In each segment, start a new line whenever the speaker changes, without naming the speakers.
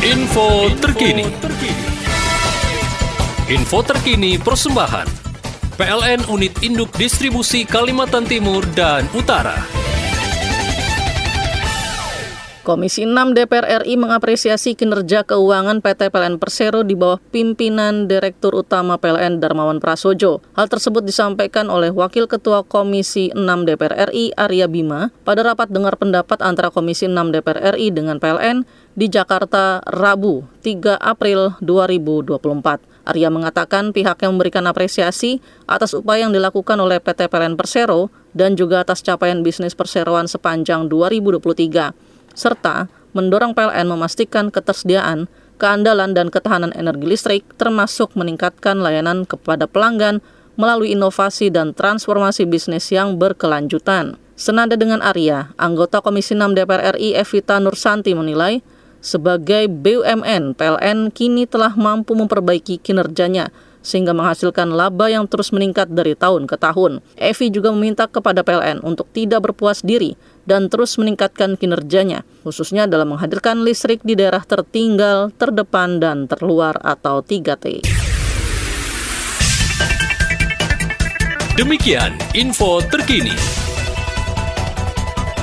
Info terkini. Info terkini persembahan PLN Unit Induk Distribusi Kalimantan Timur dan Utara.
Komisi 6 DPR RI mengapresiasi kinerja keuangan PT PLN Persero di bawah pimpinan Direktur Utama PLN Darmawan Prasojo. Hal tersebut disampaikan oleh Wakil Ketua Komisi 6 DPR RI Arya Bima pada rapat dengar pendapat antara Komisi 6 DPR RI dengan PLN di Jakarta Rabu 3 April 2024. Arya mengatakan pihaknya memberikan apresiasi atas upaya yang dilakukan oleh PT PLN Persero dan juga atas capaian bisnis perseroan sepanjang 2023 serta mendorong PLN memastikan ketersediaan, keandalan, dan ketahanan energi listrik, termasuk meningkatkan layanan kepada pelanggan melalui inovasi dan transformasi bisnis yang berkelanjutan. Senada dengan Arya, anggota Komisi 6 DPR RI Evita Nursanti menilai, sebagai BUMN, PLN kini telah mampu memperbaiki kinerjanya sehingga menghasilkan laba yang terus meningkat dari tahun ke tahun. Evi juga meminta kepada PLN untuk tidak berpuas diri dan terus meningkatkan kinerjanya, khususnya dalam menghadirkan listrik di daerah tertinggal, terdepan, dan terluar atau 3T.
Demikian info terkini.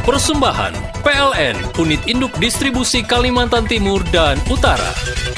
Persembahan PLN Unit Induk Distribusi Kalimantan Timur dan Utara.